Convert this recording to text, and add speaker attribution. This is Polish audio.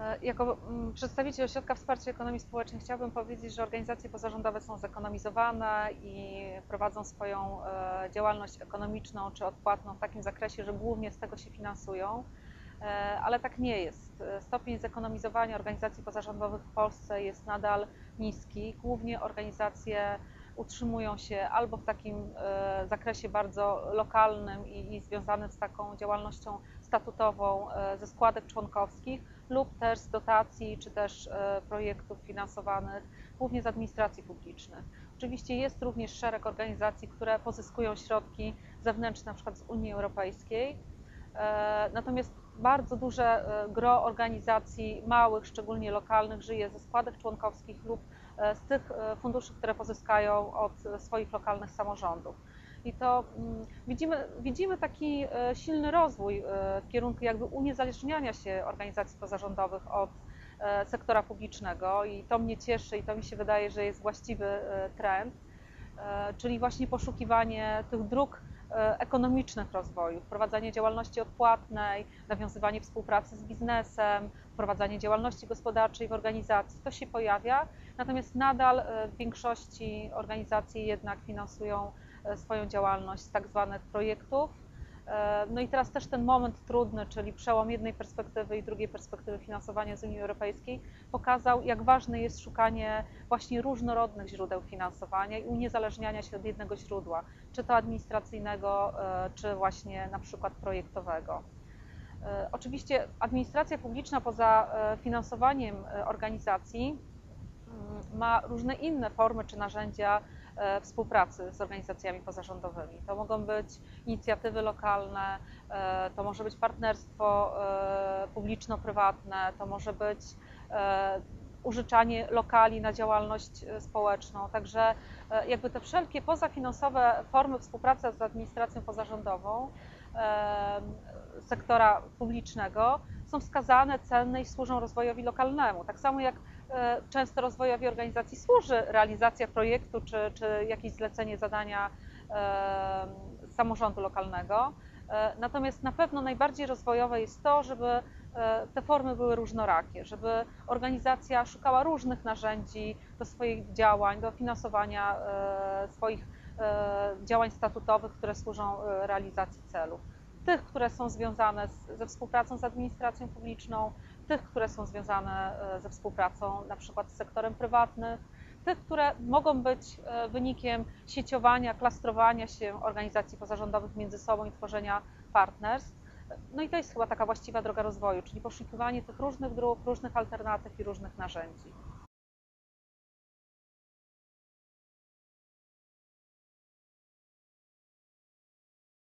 Speaker 1: E, jako mm, przedstawiciel Ośrodka Wsparcia Ekonomii Społecznej chciałabym powiedzieć, że organizacje pozarządowe są zekonomizowane i prowadzą swoją e, działalność ekonomiczną czy odpłatną w takim zakresie, że głównie z tego się finansują, e, ale tak nie jest. Stopień zekonomizowania organizacji pozarządowych w Polsce jest nadal niski. Głównie organizacje utrzymują się albo w takim zakresie bardzo lokalnym i, i związanym z taką działalnością statutową ze składek członkowskich, lub też z dotacji, czy też e, projektów finansowanych głównie z administracji publicznych. Oczywiście jest również szereg organizacji, które pozyskują środki zewnętrzne, na przykład z Unii Europejskiej. E, natomiast bardzo duże e, gro organizacji małych, szczególnie lokalnych, żyje ze składek członkowskich lub z tych funduszy, które pozyskają od swoich lokalnych samorządów. I to mm, widzimy, widzimy taki e, silny rozwój e, w kierunku jakby uniezależniania się organizacji pozarządowych od e, sektora publicznego i to mnie cieszy i to mi się wydaje, że jest właściwy trend, czyli właśnie poszukiwanie tych dróg ekonomicznych rozwoju, wprowadzanie działalności odpłatnej, nawiązywanie współpracy z biznesem, wprowadzanie działalności gospodarczej w organizacji. To się pojawia, natomiast nadal w większości organizacji jednak finansują E, swoją działalność z tak zwanych projektów. E, no i teraz też ten moment trudny, czyli przełom jednej perspektywy i drugiej perspektywy finansowania z Unii Europejskiej, pokazał, jak ważne jest szukanie właśnie różnorodnych źródeł finansowania i uniezależniania się od jednego źródła, czy to administracyjnego, e, czy właśnie na przykład projektowego. Oczywiście administracja publiczna poza finansowaniem organizacji ma różne inne formy czy narzędzia E, współpracy z organizacjami pozarządowymi. To mogą być inicjatywy lokalne, e, to może być partnerstwo e, publiczno-prywatne, to może być użyczanie lokali na działalność społeczną. Także jakby te wszelkie pozafinansowe formy współpracy z administracją pozarządową sektora publicznego są wskazane, cenne i służą rozwojowi lokalnemu. Tak samo jak często rozwojowi organizacji służy realizacja projektu czy, czy jakieś zlecenie zadania e, samorządu lokalnego. E, natomiast na pewno najbardziej rozwojowe jest to, żeby te formy były różnorakie, żeby organizacja szukała różnych narzędzi do swoich działań, do finansowania swoich działań statutowych, które służą realizacji celów. Tych, które są związane ze współpracą z administracją publiczną, tych, które są związane e, ze współpracą na przykład z sektorem prywatnym, tych, które mogą być e, wynikiem sieciowania, klastrowania się organizacji pozarządowych między sobą i tworzenia partnerstw. No i to jest chyba taka właściwa droga rozwoju, czyli poszukiwanie tych różnych dróg, różnych alternatyw i różnych narzędzi.